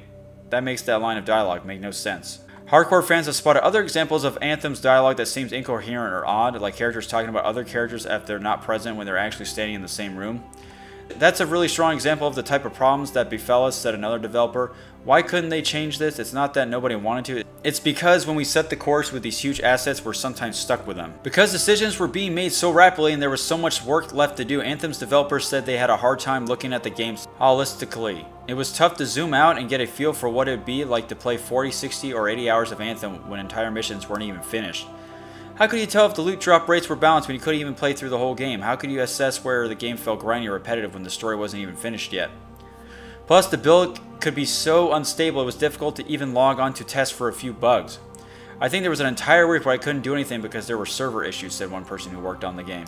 that makes that line of dialogue make no sense. Hardcore fans have spotted other examples of Anthem's dialogue that seems incoherent or odd, like characters talking about other characters if they're not present when they're actually standing in the same room. That's a really strong example of the type of problems that befell us, said another developer. Why couldn't they change this? It's not that nobody wanted to. It's because when we set the course with these huge assets, we're sometimes stuck with them. Because decisions were being made so rapidly and there was so much work left to do, Anthem's developers said they had a hard time looking at the games holistically. It was tough to zoom out and get a feel for what it would be like to play 40, 60, or 80 hours of Anthem when entire missions weren't even finished. How could you tell if the loot drop rates were balanced when you couldn't even play through the whole game? How could you assess where the game felt grindy or repetitive when the story wasn't even finished yet? Plus, the build could be so unstable it was difficult to even log on to test for a few bugs. I think there was an entire week where I couldn't do anything because there were server issues, said one person who worked on the game.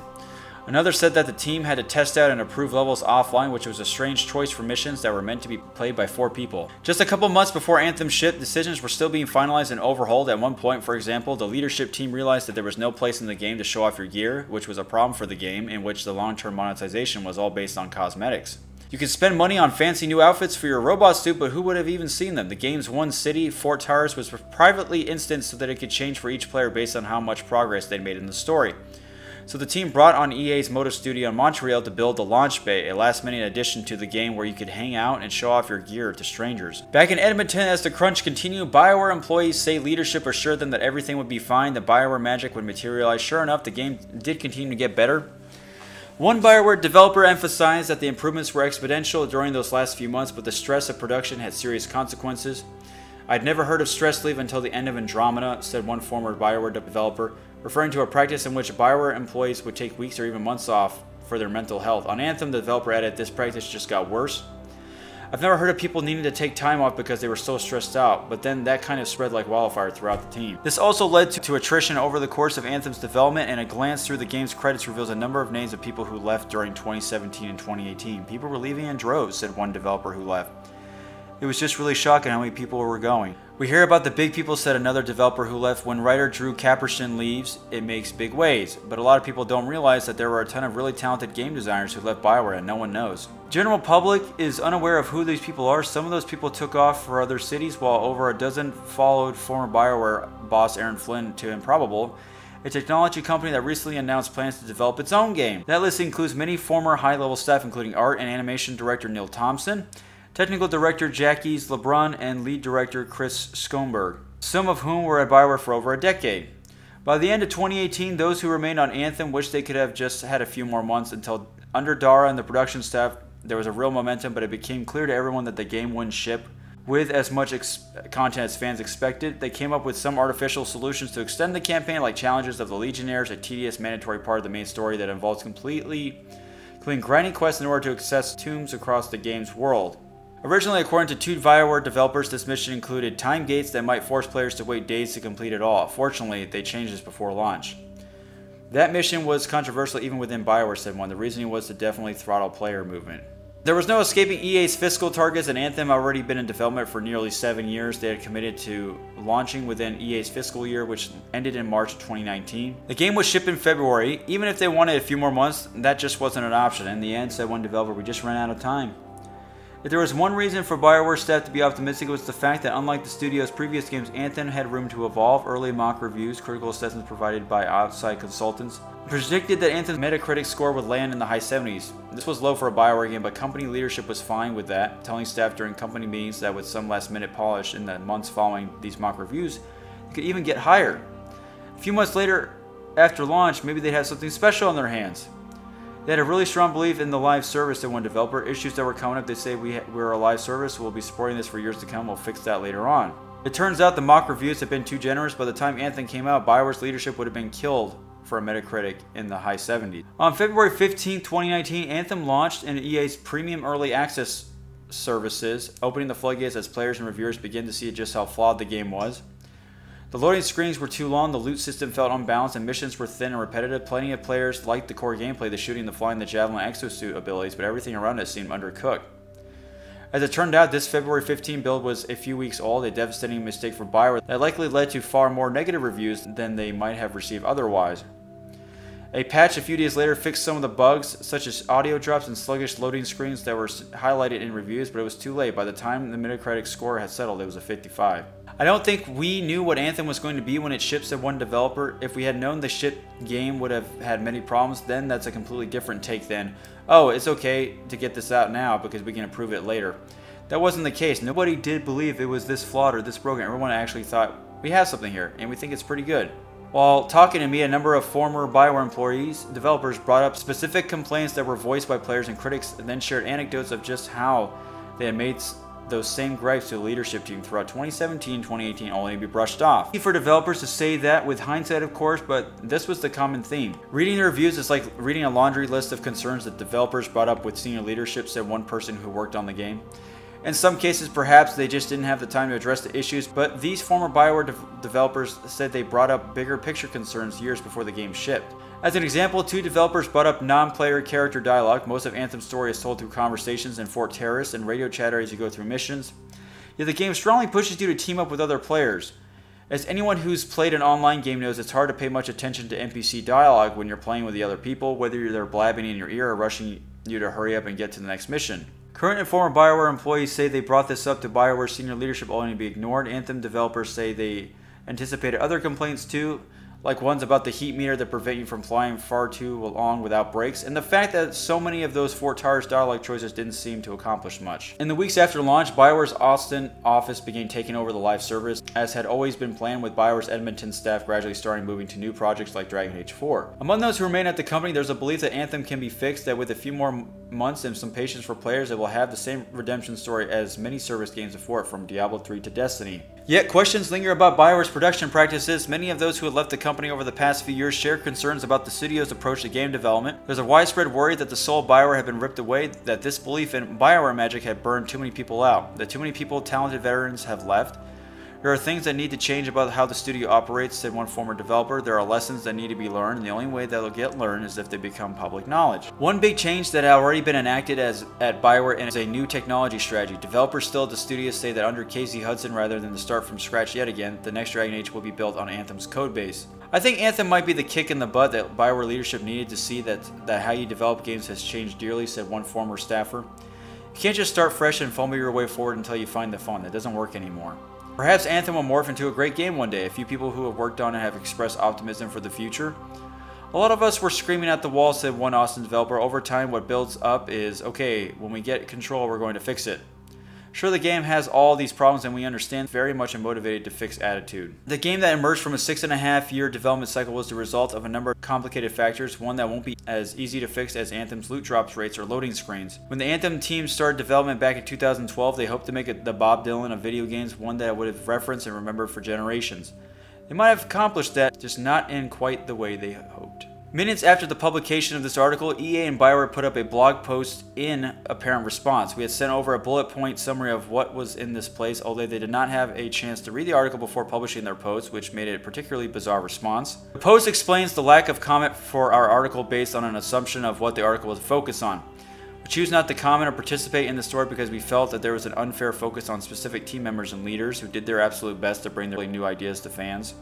Another said that the team had to test out and approve levels offline, which was a strange choice for missions that were meant to be played by four people. Just a couple months before Anthem shipped, decisions were still being finalized and overhauled. At one point, for example, the leadership team realized that there was no place in the game to show off your gear, which was a problem for the game, in which the long-term monetization was all based on cosmetics. You can spend money on fancy new outfits for your robot suit, but who would have even seen them? The game's one city, Fort Tarsis, was privately instanced so that it could change for each player based on how much progress they'd made in the story. So the team brought on EA's Motive Studio in Montreal to build the Launch Bay, a last-minute addition to the game where you could hang out and show off your gear to strangers. Back in Edmonton, as the crunch continued, BioWare employees say leadership assured them that everything would be fine, the BioWare magic would materialize. Sure enough, the game did continue to get better, one Bioware developer emphasized that the improvements were exponential during those last few months, but the stress of production had serious consequences. I'd never heard of stress leave until the end of Andromeda, said one former Bioware developer, referring to a practice in which Bioware employees would take weeks or even months off for their mental health. On Anthem, the developer added, This practice just got worse. I've never heard of people needing to take time off because they were so stressed out, but then that kind of spread like wildfire throughout the team. This also led to, to, attrition over the course of Anthem's development, and a glance through the game's credits reveals a number of names of people who left during 2017 and 2018. People were leaving in droves, said one developer who left. It was just really shocking how many people were going. We hear about the big people, said another developer who left. When writer Drew Karpyshyn leaves, it makes big waves. But a lot of people don't realize that there were a ton of really talented game designers who left Bioware and no one knows. General public is unaware of who these people are. Some of those people took off for other cities, while over a dozen followed former Bioware boss Aaron Flynn to Improbable, a technology company that recently announced plans to develop its own game. That list includes many former high-level staff, including art and animation director Neil Thompson, technical director Jacques LeBrun, and lead director Chris Skomberg, some of whom were at Bioware for over a decade. By the end of 2018, those who remained on Anthem wished they could have just had a few more months until under Darrah and the production staff there was a real momentum, but it became clear to everyone that the game wouldn't ship with as much content as fans expected. They came up with some artificial solutions to extend the campaign, like challenges of the Legionnaires, a tedious mandatory part of the main story that involves completely completing grinding quests in order to access tombs across the game's world. Originally, according to two Bioware developers, this mission included time gates that might force players to wait days to complete it all. Fortunately, they changed this before launch. That mission was controversial even within Bioware, said one. The reasoning was to definitely throttle player movement. There was no escaping EA's fiscal targets, and Anthem already been in development for nearly seven years. They had committed to launching within EA's fiscal year, which ended in March 2019. The game was shipped in February. Even if they wanted a few more months, that just wasn't an option. In the end, said one developer, we just ran out of time. If there was one reason for Bioware staff to be optimistic, it was the fact that unlike the studio's previous games, Anthem had room to evolve. Early mock reviews, critical assessments provided by outside consultants, predicted that Anthem's Metacritic score would land in the high 70s. This was low for a Bioware game, but company leadership was fine with that, telling staff during company meetings that with some last minute polish in the months following these mock reviews, it could even get higher. A few months later, after launch, maybe they'd have something special on their hands. They had a really strong belief in the live service and when developer issues that were coming up. They say we we're a live service. We'll be supporting this for years to come. We'll fix that later on. It turns out the mock reviews have been too generous. By the time Anthem came out, Bioware's leadership would have been killed for a Metacritic in the high 70s. On February 15, 2019, Anthem launched in EA's premium early access services, opening the floodgates as players and reviewers begin to see just how flawed the game was. The loading screens were too long, the loot system felt unbalanced, and missions were thin and repetitive. Plenty of players liked the core gameplay, the shooting, the flying, the javelin exosuit abilities, but everything around it seemed undercooked. As it turned out, this February 15 build was a few weeks old, a devastating mistake for Bioware that likely led to far more negative reviews than they might have received otherwise. A patch a few days later fixed some of the bugs, such as audio drops and sluggish loading screens that were highlighted in reviews, but it was too late. By the time the Metacritic score had settled, it was a 55. I don't think we knew what Anthem was going to be when it shipped to one developer. If we had known the ship game would have had many problems, then that's a completely different take than, oh, it's okay to get this out now because we can improve it later. That wasn't the case. Nobody did believe it was this flawed or this broken. Everyone actually thought, we have something here, and we think it's pretty good. While talking to me, a number of former Bioware employees, developers brought up specific complaints that were voiced by players and critics, and then shared anecdotes of just how they had made those same gripes to the leadership team throughout 2017 2018 only to be brushed off. For developers to say that with hindsight, of course, but this was the common theme. Reading the reviews is like reading a laundry list of concerns that developers brought up with senior leadership, said one person who worked on the game. In some cases, perhaps they just didn't have the time to address the issues, but these former Bioware de developers said they brought up bigger picture concerns years before the game shipped. As an example, two developers brought up non-player character dialogue. Most of Anthem's story is told through conversations in Fort Tarsis and radio chatter as you go through missions. Yet the game strongly pushes you to team up with other players. As anyone who's played an online game knows, it's hard to pay much attention to NPC dialogue when you're playing with the other people, whether they're blabbing in your ear or rushing you to hurry up and get to the next mission. Current and former BioWare employees say they brought this up to BioWare senior leadership only to be ignored. Anthem developers say they anticipated other complaints too, like ones about the heat meter that prevent you from flying far too long without brakes, and the fact that so many of those Fort Tarsis dialogue choices didn't seem to accomplish much. In the weeks after launch, BioWare's Austin office began taking over the live service, as had always been planned with BioWare's Edmonton staff gradually starting moving to new projects like Dragon Age 4. Among those who remain at the company, there's a belief that Anthem can be fixed, that with a few more months and some patience for players, it will have the same redemption story as many service games before from Diablo 3 to Destiny. Yet questions linger about Bioware's production practices. Many of those who have left the company over the past few years shared concerns about the studio's approach to game development. There's a widespread worry that the soul of Bioware had been ripped away, that this belief in Bioware magic had burned too many people out, that too many people, talented veterans, have left, there are things that need to change about how the studio operates, said one former developer. There are lessons that need to be learned, and the only way that'll get learned is if they become public knowledge. One big change that had already been enacted as at Bioware is a new technology strategy. Developers still at the studio say that under Casey Hudson, rather than to start from scratch yet again, the next Dragon Age will be built on Anthem's codebase. I think Anthem might be the kick in the butt that Bioware leadership needed to see that, that how you develop games has changed dearly, said one former staffer. You can't just start fresh and fumble your way forward until you find the fun. That doesn't work anymore. Perhaps Anthem will morph into a great game one day. A few people who have worked on it have expressed optimism for the future. A lot of us were screaming at the wall, said one Austin developer. Over time, what builds up is okay, when we get control, we're going to fix it. Sure, the game has all these problems, and we understand very much a motivated to fix attitude. The game that emerged from a six and a half year development cycle was the result of a number of complicated factors, one that won't be as easy to fix as Anthem's loot drops rates or loading screens. When the Anthem team started development back in 2012, they hoped to make it the Bob Dylan of video games, one that would have referenced and remembered for generations. They might have accomplished that, just not in quite the way they hoped. Minutes after the publication of this article, EA and Bioware put up a blog post in apparent response. We had sent over a bullet point summary of what was in this place, although they did not have a chance to read the article before publishing their post, which made it a particularly bizarre response. The post explains the lack of comment for our article based on an assumption of what the article was focused on. We choose not to comment or participate in the story because we felt that there was an unfair focus on specific team members and leaders who did their absolute best to bring their new ideas to fans.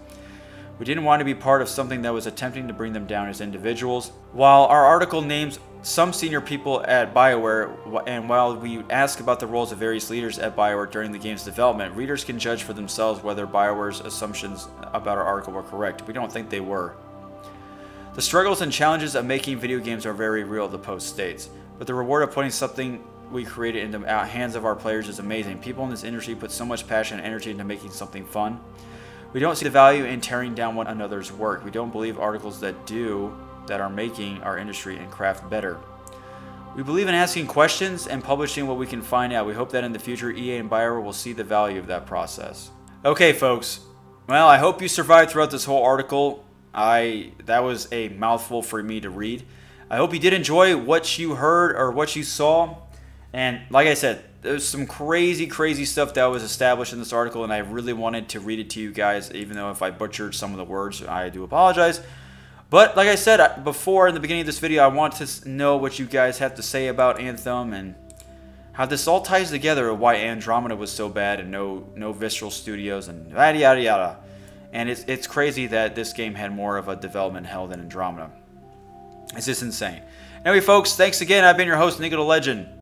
We didn't want to be part of something that was attempting to bring them down as individuals. While our article names some senior people at BioWare, and while we ask about the roles of various leaders at BioWare during the game's development, readers can judge for themselves whether BioWare's assumptions about our article were correct. We don't think they were. The struggles and challenges of making video games are very real, the post states, but the reward of putting something we created into the uh, hands of our players is amazing. People in this industry put so much passion and energy into making something fun. We don't see the value in tearing down one another's work. We don't believe articles that do, that are making our industry and craft better. We believe in asking questions and publishing what we can find out. We hope that in the future, EA and Bioware will see the value of that process. Okay, folks. Well, I hope you survived throughout this whole article. I that was a mouthful for me to read. I hope you did enjoy what you heard or what you saw. And like I said, there's some crazy, crazy stuff that was established in this article, and I really wanted to read it to you guys, even though if I butchered some of the words, I do apologize. But like I said before in the beginning of this video, I want to know what you guys have to say about Anthem and how this all ties together why Andromeda was so bad and no no Visceral Studios and yada yada yada. And it's, it's crazy that this game had more of a development hell than Andromeda. It's just insane. Anyway, folks, thanks again. I've been your host, Niko the Legend.